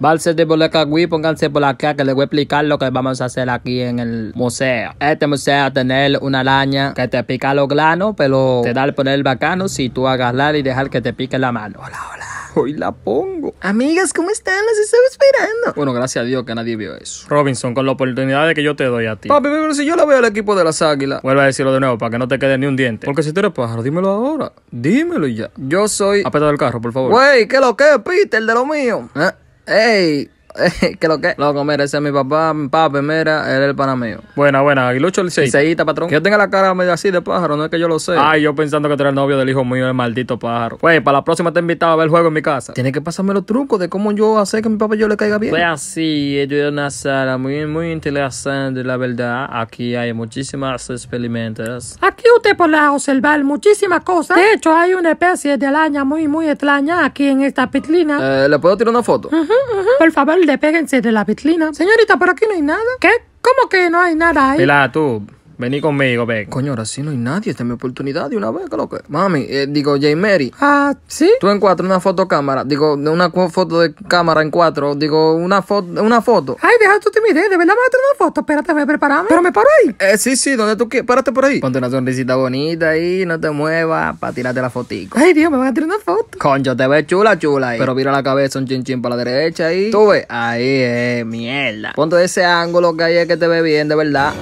Valse de Bolacagüí, pónganse por acá que les voy a explicar lo que vamos a hacer aquí en el museo. Este museo va a tener una araña que te pica los granos, pero te da el poder bacano si tú agarrar y dejar que te pique la mano. Hola, hola. Hoy la pongo. Amigas, ¿cómo están? Las estaba esperando. Bueno, gracias a Dios que nadie vio eso. Robinson, con la oportunidad de que yo te doy a ti. Papi, pero si yo la veo al equipo de las águilas. Vuelve a decirlo de nuevo para que no te quede ni un diente. Porque si tú eres pájaro, dímelo ahora. Dímelo ya. Yo soy. Apeta del carro, por favor. Güey, ¿qué lo que, Peter, de lo mío? ¿Eh? Ey. ¿Qué lo que? Loco, mira, ese es mi papá, mi papi, mira, él es el pana mío. Buena, buena. Aguilucho el 6. Seíta, patrón. Que yo tenga la cara medio así de pájaro, no es que yo lo sé. Ay, yo pensando que tú eres el novio del hijo mío, el maldito pájaro. Güey, para la próxima te invitado a ver el juego en mi casa. Tiene que pasarme los trucos de cómo yo hacer que a mi papá yo le caiga bien. Fue así, ellos en una sala muy, muy interesante, la verdad. Aquí hay muchísimas experimentos. Aquí usted podrá observar muchísimas cosas. De hecho, hay una especie de araña muy, muy extraña aquí en esta pitlina. Eh, ¿Le puedo tirar una foto? Ujú, ujú. Por favor, despéguense de la pitlina. Señorita, por aquí no hay nada. ¿Qué? ¿Cómo que no hay nada ahí? Tú, vení conmigo, ven. Coño, ahora sí no hay nadie. Esta es mi oportunidad de una vez, ¿qué lo que? Mami, eh, digo, J. Mary. Ah, ¿sí? Tú en cuatro, una foto cámara. Digo, una foto de cámara en cuatro. Digo, una foto, una foto. Ay, deja tu timidez. ¿De verdad me vas a tener una foto? Espérate, voy a prepararme. Pero me paro ahí. Eh, sí, sí, donde tú quieras. Párate por ahí. Ponte una sonrisita bonita ahí, no te muevas, para tirarte la fotico. Ay, Dios, me van a tener una foto. Concho, te ves chula, chula ahí. Pero vira la cabeza un chin chin para la derecha ahí. Tú ves, ahí eh, mierda. Ponte ese ángulo que ahí es que te ve bien, de verdad.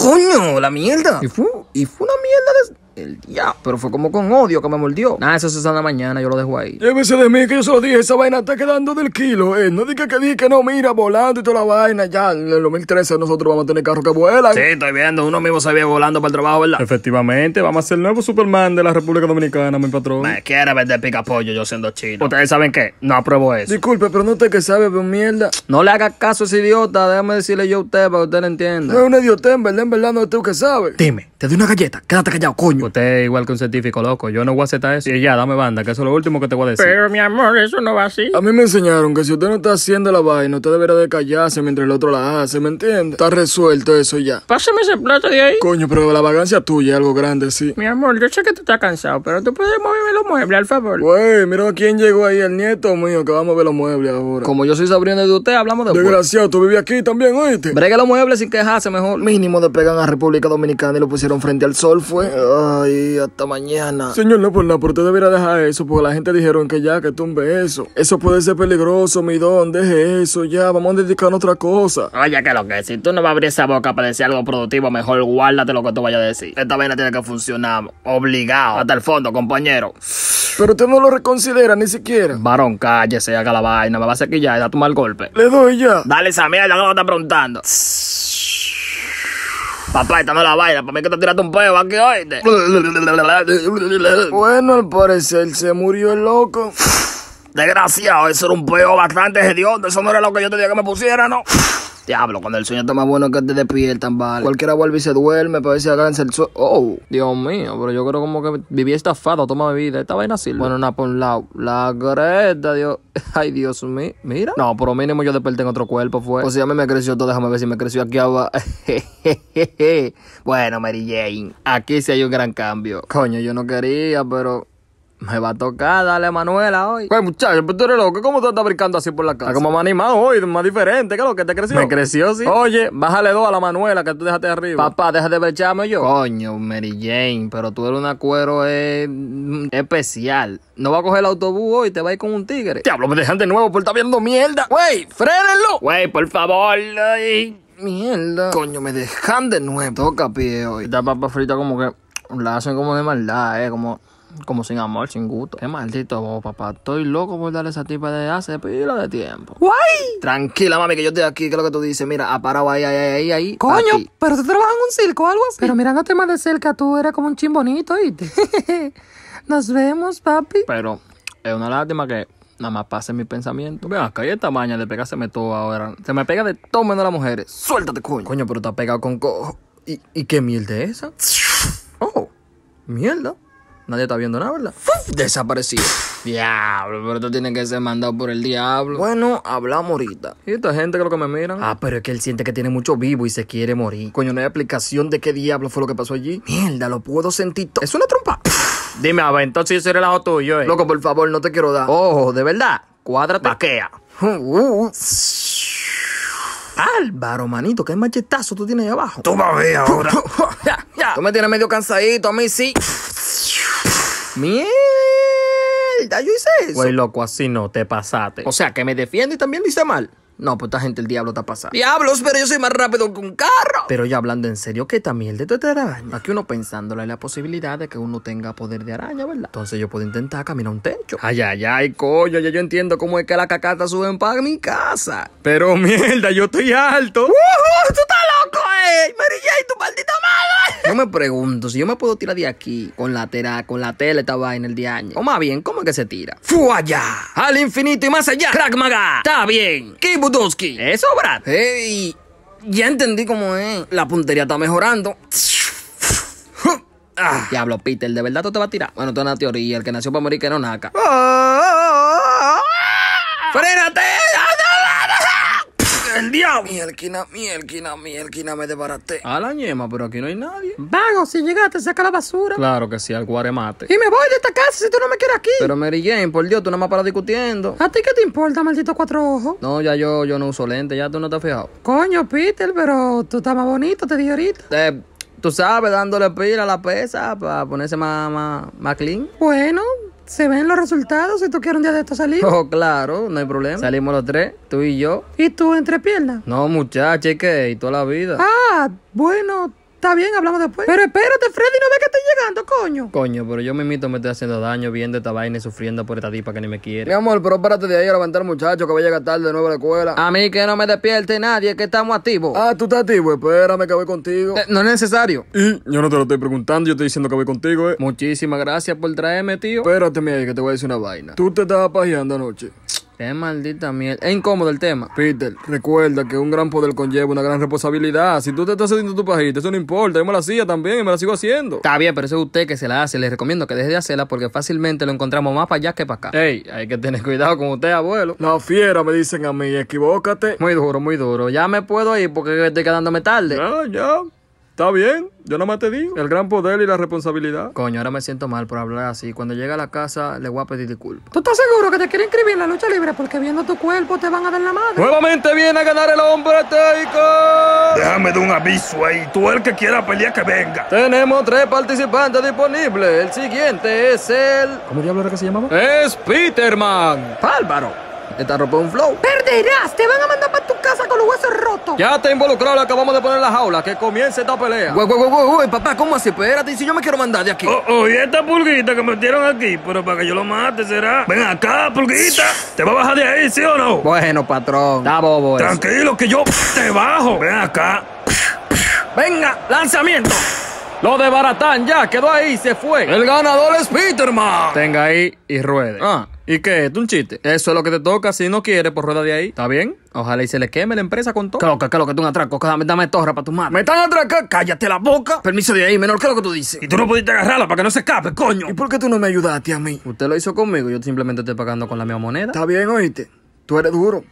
Coño, la mierda. Y fue, y fue una mierda. El diablo. Pero fue como con odio que me mordió. Nada, eso se la mañana, yo lo dejo ahí. Llévese de mí que yo se lo dije, esa vaina está quedando del kilo, eh. No diga que dije que no, mira, volando y toda la vaina. Ya, en el 2013 nosotros vamos a tener carros que vuelan. Sí, estoy viendo. Uno mismo se ve volando para el trabajo, ¿verdad? Efectivamente, vamos a ser el nuevo Superman de la República Dominicana, mi patrón. Me quiere vender pica pollo yo siendo chino. Ustedes saben qué, no apruebo eso. Disculpe, pero no usted que sabe, pero mierda. No le haga caso a ese idiota. Déjame decirle yo a usted para que usted lo entienda. No es un idiota, en verdad, en verdad, no es tú que sabe. Dime, te doy una galleta. Quédate callado, coño. Usted es igual que un científico loco, yo no voy a aceptar eso. Y ya, dame banda, que eso es lo último que te voy a decir. Pero mi amor, eso no va así. A mí me enseñaron que si usted no está haciendo la vaina, usted debería de callarse mientras el otro la hace, ¿me entiende? Está resuelto eso ya. Pásame ese plato de ahí. Coño, pero la vagancia tuya es algo grande, sí. Mi amor, yo sé que tú estás cansado, pero tú puedes moverme los muebles, al favor. Güey, mira quién llegó ahí, el nieto mío, que vamos a ver los muebles ahora. Como yo soy sobrino de usted, hablamos después. Desgraciado, tú vivías aquí también, oíste. Bregue los muebles sin quejarse mejor. Mínimo despegan a República Dominicana y lo pusieron frente al sol, fue. Ay, hasta mañana. Señor, no por nada, pero usted debería dejar eso, porque la gente dijeron que ya, que tumbe eso. Eso puede ser peligroso, mi don, deje eso, ya, vamos a dedicarnos a otra cosa. Oye, que lo que, si tú no vas a abrir esa boca para decir algo productivo, mejor guárdate lo que tú vayas a decir. Esta vaina tiene que funcionar obligado hasta el fondo, compañero. Pero usted no lo reconsidera ni siquiera. Varón, cállese, haga la vaina, me va a sequillar y da tu mal golpe. Le doy ya. Dale esa mierda que no está preguntando. Papá, esta no es la vaina, para mí que te tiraste un peo aquí, oíste. Bueno, al parecer se murió el loco. Desgraciado, eso era un peo bastante hediondo, eso no era lo que yo te dije que me pusiera, ¿no? Diablo, cuando el sueño Está más bueno que te despiertan, vale. Cualquiera vuelve y se duerme para ver si agarranse el suelo. Oh, Dios mío, pero yo creo como que viví estafado, toma bebida. Esta vaina sirve. Bueno, nada por un lado. La greta, Dios. Ay, Dios mío. Mira. No, por lo mínimo yo desperté en otro cuerpo, fue. O sea, a mí me creció todo. Déjame ver si me creció aquí abajo. bueno, Mary Jane. Aquí sí hay un gran cambio. Coño, yo no quería, pero. Me va a tocar darle a Manuela hoy. Pues muchacho, pero tú eres loco. ¿Cómo tú estás brincando así por la casa? Está como más animado hoy, más diferente. ¿Qué es lo que te creció? Me creció, sí. Oye, bájale dos a la Manuela que tú dejaste arriba. Papá, deja de brecharme yo. Coño, Mary Jane, pero tú eres una cuero eh, mm, especial. No va a coger el autobús hoy, te va a ir con un tigre. Diablo, me dejan de nuevo por estar viendo mierda. Güey, frénenlo. Güey, por favor, ay. Mierda. Coño, me dejan de nuevo. Toca pie hoy. Esta papa frita como que la hacen como de maldad, eh, como... Como sin amor, sin gusto. Qué maldito vos, papá. Estoy loco por darle esa tipa de hace pila de tiempo. ¡Guay! Tranquila, mami, que yo estoy aquí. ¿Qué es lo que tú dices? Mira, ha parado ahí, ahí, ahí, ahí. Coño, aquí. pero tú trabajas en un circo o algo así. Pero mirándote más de cerca, tú eres como un chimbonito, ¿oíste? Nos vemos, papi. Pero es una lástima que nada más pase mi pensamiento. Vean, acá hay esta maña de pegárseme todo ahora. Se me pega de todo menos las mujeres. Suéltate, coño. Coño, pero está pegado con cojo. ¿Y, ¿Y qué mierda es esa? Oh, mierda. Nadie está viendo nada, ¿verdad? ¡Fuf! Desaparecido. Diablo, pero esto tiene que ser mandado por el diablo. Bueno, hablamos ahorita. ¿Y esta gente que lo que me miran? Ah, pero es que él siente que tiene mucho vivo y se quiere morir. Coño, no hay explicación de qué diablo fue lo que pasó allí. Mierda, lo puedo sentir todo. Es una trompa. Dime, a ver, entonces ese relajo tuyo, eh. Loco, por favor, no te quiero dar. Ojo, de verdad. Cuádrate. Vaquea. Álvaro, manito, qué machetazo tú tienes ahí abajo. Tú vas a ver ahora. ya, ya. Tú me tienes medio cansadito, a mí sí. Mierda, yo hice eso. Güey, loco, así no, te pasaste. O sea, que me defiendo y también lo hice mal. No, pues esta gente el diablo está pasando. Diablos, pero yo soy más rápido que un carro. Pero ya hablando en serio, ¿qué mierda de araña? Aquí uno pensándole la posibilidad de que uno tenga poder de araña, ¿verdad? Entonces yo puedo intentar caminar un techo. Ay, ay, ay, coño, ya yo entiendo cómo es que la cacata suben para mi casa. Pero mierda, yo estoy alto. ¡Tú estás loco, eh! Mary Jane, tu maldita madre. Yo me pregunto si yo me puedo tirar de aquí con la tela, con la tela esta vaina el día año. O más bien, ¿cómo es que se tira? ¡Fu allá! ¡Al infinito y más allá! ¡Crack Maga! ¡Está bien! ¡Kibudoski! ¡Eso, Brad! ¡Ey! Ya entendí cómo es. La puntería está mejorando. Ah. Diablo, Peter, ¿de verdad tú te vas a tirar? Bueno, tú es una teoría. El que nació para morir que no naca. ¡Frénate! ¡El diablo! Mielquina, mielquina, mielquina, me desbaraté. A la ñema, pero aquí no hay nadie. Vago, si llegaste, saca la basura. Claro que sí, al guaremate. Y me voy de esta casa si tú no me quieres aquí. Pero Mary Jane, por Dios, tú nada más para discutiendo. ¿A ti qué te importa, maldito cuatro ojos? No, ya yo, yo no uso lente, ya tú no te has fijado. Coño, Peter, pero tú estás más bonito, te dije ahorita. Eh, tú sabes, dándole pila a la pesa para ponerse más, más, más clean. Bueno, se ven los resultados si tú quieres un día de esto salir. Oh, claro, no hay problema. Salimos los tres, tú y yo. ¿Y tú entre piernas? No, muchacha, ¿y qué? Y toda la vida. Ah, bueno, está bien, hablamos después. Pero espérate, Freddy, ¿no ves que estoy llegando, coño? Coño, pero yo mismito me estoy haciendo daño viendo esta vaina y sufriendo por esta tipa que ni me quiere. Mi amor, pero párate de ahí a levantar al muchacho que va a llegar tarde de nuevo a la escuela. A mí que no me despierte nadie, que estamos activos. Ah, tú estás activo, espérame que voy contigo. Eh, no es necesario. Y yo no te lo estoy preguntando, yo estoy diciendo que voy contigo, eh. Muchísimas gracias por traerme, tío. Espérate, mi ahí, que te voy a decir una vaina. Tú te estabas pajeando anoche. Qué maldita mierda. Es incómodo el tema. Peter, recuerda que un gran poder conlleva una gran responsabilidad. Si tú te estás haciendo tu pajita, eso no importa. Yo me la hacía también y me la sigo haciendo. Está bien, pero eso es usted que se la hace. Le recomiendo que deje de hacerla porque fácilmente lo encontramos más para allá que para acá. Ey, hay que tener cuidado con usted, abuelo. La fiera me dicen a mí, equivócate. Muy duro, muy duro. Ya me puedo ir porque estoy quedándome tarde. Ya, ya. Está bien, yo nada más te digo. El gran poder y la responsabilidad. Coño, ahora me siento mal por hablar así. Cuando llegue a la casa le voy a pedir disculpas. ¿Tú estás seguro que te quieren inscribir en la lucha libre? Porque viendo tu cuerpo te van a dar la madre. Nuevamente viene a ganar el hombre Taker. Déjame dar un aviso ahí. Tú el que quiera pelear que venga. Tenemos tres participantes disponibles. El siguiente es el. ¿Cómo diablo era que se llamaba? Es Peterman. Álvaro. Esta ropa es un flow. Perderás, te van a mandar para tu casa con los huesos rotos. Ya te involucrado, le acabamos de poner en la jaula. Que comience esta pelea. Güey, güey, güey, güey, papá, ¿cómo así? Espérate, si yo me quiero mandar de aquí. Oh, oh, y esta pulguita que metieron aquí, pero para que yo lo mate, ¿será? Ven acá, pulguita. ¿Te va a bajar de ahí, sí o no? Bueno, patrón. Está bobo eso. Tranquilo, que yo te bajo. Ven acá. Venga, lanzamiento. Lo de Baratán ya quedó ahí, se fue. El ganador es Peterman. Tenga ahí y ruede. Ah, ¿y qué? ¿Es un chiste? Eso es lo que te toca. Si no quieres, por rueda de ahí. ¿Está bien? Ojalá y se le queme la empresa con todo. ¿Qué lo que, lo que tú un atraco? Dame, dame torra para tu madre. ¿Me están atracando? Cállate la boca. Permiso de ahí, menor. ¿Qué es lo que tú dices? Y tú no pudiste agarrarla para que no se escape, coño. ¿Y por qué tú no me ayudaste a mí? Usted lo hizo conmigo. Yo simplemente estoy pagando con la misma moneda. Está bien, oíste. Tú eres duro.